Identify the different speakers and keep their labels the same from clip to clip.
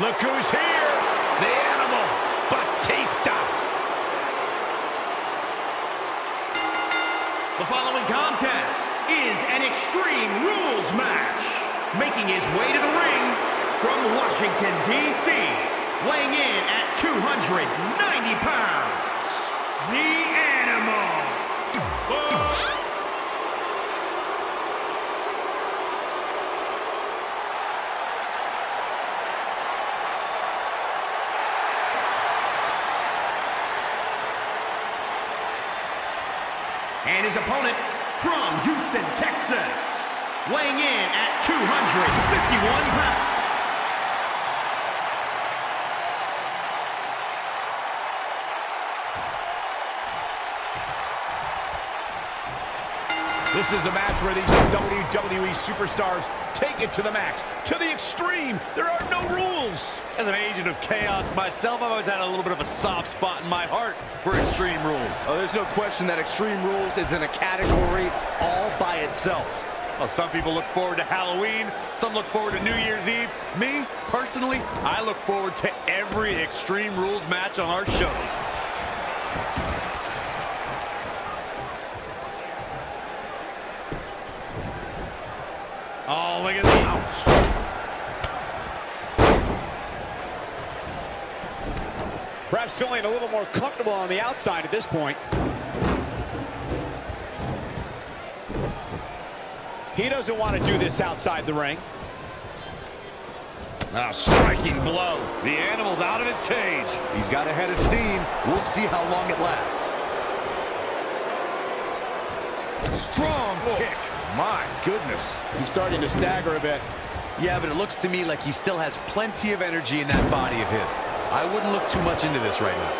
Speaker 1: Look who's here. The animal, Batista.
Speaker 2: The following contest is an Extreme Rules match. Making his way to the ring from Washington, D.C., weighing in at 290 pounds, the And his opponent from Houston, Texas, weighing in at 251 pounds.
Speaker 1: This is a match where these WWE superstars take it to the max, to the extreme. There are no rules.
Speaker 3: As an agent of chaos myself, I've always had a little bit of a soft spot in my heart for Extreme Rules.
Speaker 4: Oh, there's no question that Extreme Rules is in a category all by itself.
Speaker 3: Well, some people look forward to Halloween, some look forward to New Year's Eve. Me, personally, I look forward to every Extreme Rules match on our shows.
Speaker 1: Oh, look at the ouch.
Speaker 4: Perhaps feeling a little more comfortable on the outside at this point. He doesn't want to do this outside the ring.
Speaker 1: A striking blow.
Speaker 3: The animal's out of his cage. He's got a head of steam. We'll see how long it lasts. Strong kick.
Speaker 1: My goodness.
Speaker 4: He's starting to stagger a bit.
Speaker 3: Yeah, but it looks to me like he still has plenty of energy in that body of his. I wouldn't look too much into this right now.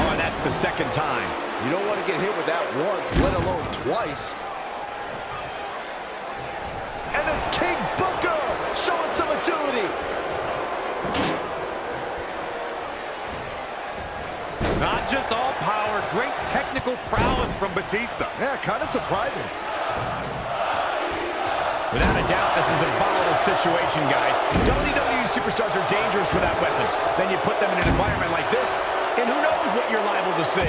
Speaker 4: Oh, and that's the second time.
Speaker 5: You don't want to get hit with that once, let alone twice. And it's King Booker showing some agility.
Speaker 3: Not just all power, great technical prowess from Batista.
Speaker 5: Yeah, kind of surprising.
Speaker 1: Without a doubt, this is a volatile situation, guys. WWE superstars are dangerous without weapons. Then you put them in an environment like this, and who knows what you're liable to see.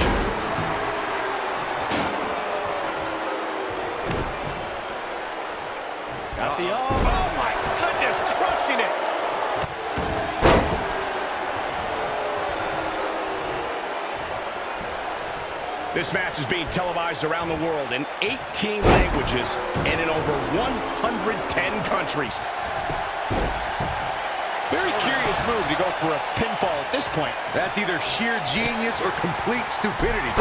Speaker 1: This match is being televised around the world in 18 languages and in over 110 countries.
Speaker 4: Very curious move to go for a pinfall at this point.
Speaker 3: That's either sheer genius or complete stupidity.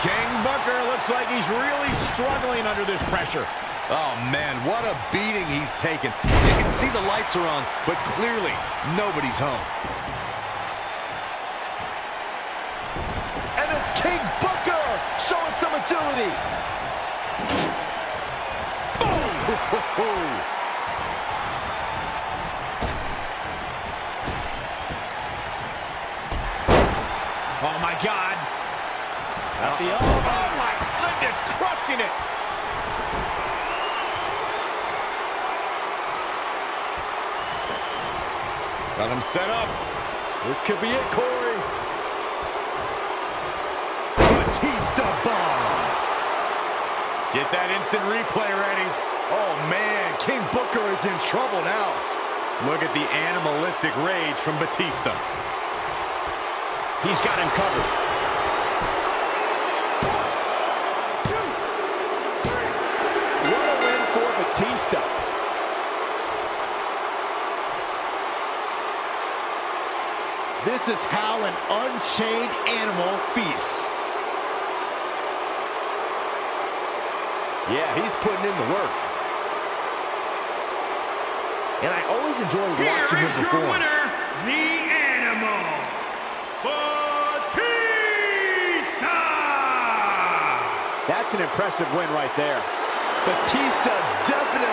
Speaker 1: King Booker looks like he's really struggling under this pressure.
Speaker 3: Oh, man, what a beating he's taken. You can see the lights are on, but clearly nobody's home.
Speaker 5: And it's King Booker showing some agility.
Speaker 1: Oh, my God.
Speaker 4: Got the
Speaker 1: Oh, my goodness, crushing it.
Speaker 3: Got him set up.
Speaker 5: This could be it, Corey.
Speaker 3: Get that instant replay ready.
Speaker 5: Oh, man, King Booker is in trouble now.
Speaker 3: Look at the animalistic rage from Batista.
Speaker 1: He's got him covered.
Speaker 4: What a win for Batista.
Speaker 5: This is how an unchained animal feasts.
Speaker 4: Yeah, he's putting in the work.
Speaker 5: And I always enjoy
Speaker 2: Here
Speaker 5: watching him
Speaker 2: is your
Speaker 5: perform.
Speaker 2: winner, the Animal, Batista!
Speaker 4: That's an impressive win right there.
Speaker 5: Batista definitely